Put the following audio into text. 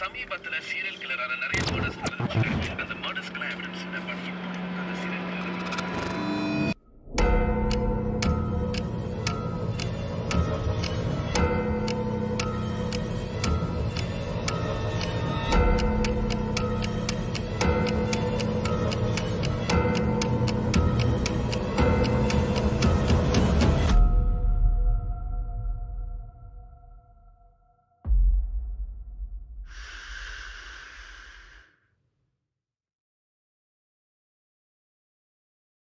சமீபத்துல சீரியல் கில்லரான நிறைய மர்டர்ஸ் நடந்துச்சு